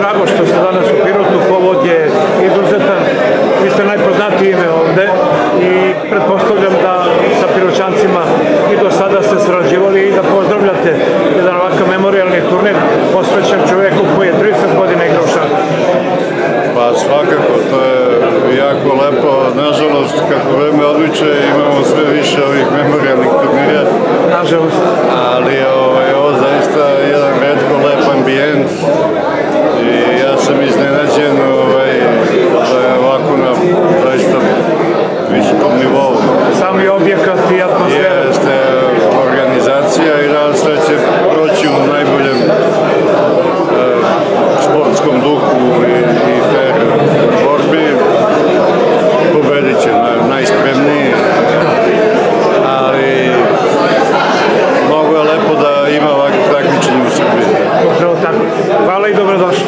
drago što ste danas u Pirotu, povod je izuzetan, vi ste najpoznatiji ime ovde i pretpostavljam da sa Piroćancima i do sada ste sarađivali i da pozdravljate jedan ovakav memorialni turnir posvećen čoveku koji je 30 godina igrao šak. Pa svakako, to je jako lepo. Nažalost, kako vreme odmiče, imamo sve više ovih memorialnih turnira, Nažalost, ali i dobrodošli.